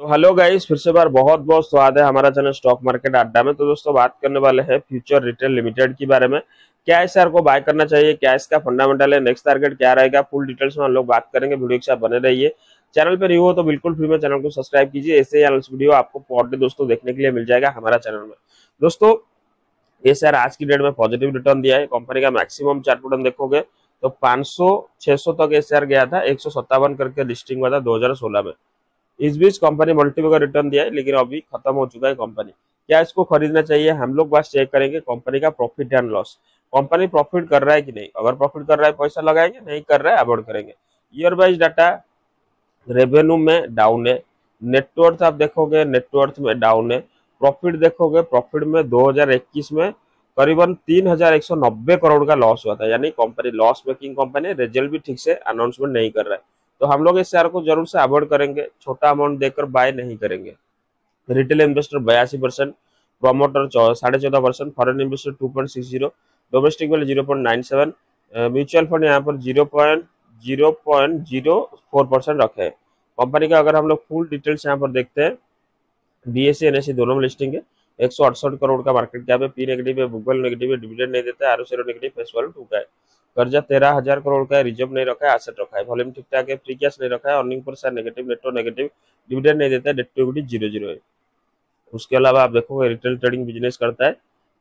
तो hello guys फिर से बार बहुत बहुत स्वागत है हमारा चैनल स्टॉक मार्केट अड्डा में। तो दोस्तों, बात करने वाले हैं फ्यूचर रिटेल लिमिटेड के बारे में। क्या इस शेयर को बाय करना चाहिए? क्या इसका फंडामेंटल है? नेक्स्ट टारगेट क्या रहेगा? फुल डिटेल्स में हम लोग बात करेंगे। वीडियो के साथ बने रहिए। चैनल पर न्यू हो तो बिल्कुल फ्री में चैनल को सब्सक्राइब कीजिए। ऐसे वीडियो आपको पॉडे दोस्तों देखने के लिए मिल जाएगा हमारा चैनल में। दोस्तों, ये शेयर आज की डेट में पॉजिटिव रिटर्न दिया है। कंपनी का मैक्सिमम चार्ट पैटर्न देखोगे तो 500 600 तक ये शेयर गया था। एक सौ सत्तावन करके लिस्टिंग हुआ था 2016 में। इस बीच कंपनी मल्टीपल का रिटर्न दिया है, लेकिन अभी खत्म हो चुका है कंपनी क्या इसको खरीदना चाहिए? हम लोग बस चेक करेंगे कंपनी का profit and loss company profit कर रहा है कि नहीं? अगर प्रॉफिट कर रहा है, पैसा लगाएँगे? नहीं कर रहा है अवॉइड करेंगे। ईयर वाइज डाटा रेवेन्यू में डाउन है। नेटवर्थ आप देखोगे नेटवर्थ में डाउन है। प्रॉफिट देखोगे प्रॉफिट में 2021 में करीबन 3190 करोड़ का लॉस हुआ था। यानी company loss making company result भी ठीक से अनाउंसमेंट नहीं कर रहा है। तो हम लोग इस शेयर को ज़रूर से अवॉइड करेंगे। छोटा अमाउंट देकर बाय नहीं करेंगे। रिटेल इन्वेस्टर बयासी परसेंट प्रोमोटर साढ़े चौदह percent foreign investor two point six zero domestic वाले zero point nine seven mutual fund यहाँ पर zero point zero point zero four percent रखे हैं। कंपनी का अगर हम लोग फुल डिटेल्स यहाँ पर देखते हैं बी एस सी दोनों में लिस्टिंग है। एक सौ अड़सठ करोड़ का मार्केट कैप है। पी नेगेटिव है गूगल नेगेटिव है डिविडेंड नहीं देता है R negative face value two का है। कर्जा तेरह हज़ार करोड़ का रिज़र्व नहीं रखा है एसेट रखा है। वॉल्यूम ठीक ठाक है फ्री कैश नहीं रखा है earning per share negative network negative dividend नहीं देता है debt to equity zero zero है। उसके अलावा आप देखोगे रिटेल ट्रेडिंग बिज़नेस करता है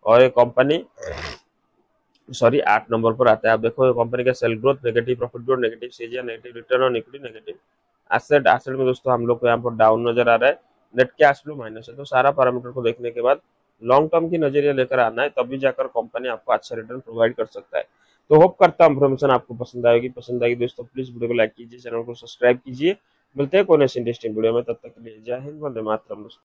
और ये कंपनी सॉरी आठ नंबर पर आता है। आप देखो कंपनी का sale growth negative profit growth negative सीजिया negative return on equity negative asset asset में दोस्तों हम लोग को यहाँ पर डाउन नज़र आ रहा है। नेट कैश फ्लो माइनस है। तो सारा पैरामीटर को देखने के बाद लॉन्ग टर्म की नज़रिया लेकर आना है, तभी जाकर कंपनी आपको अच्छा रिटर्न प्रोवाइड कर सकता है। तो होप करता हूँ इन्फॉर्मेशन आपको पसंद आएगी। पसंद आएगी दोस्तों प्लीज़ वीडियो को लाइक कीजिए चैनल को सब्सक्राइब कीजिए। मिलते हैं कोई इंटरेस्टिंग वीडियो में, तब तक के लिए जय हिंद, वंदे मातरम दोस्तों।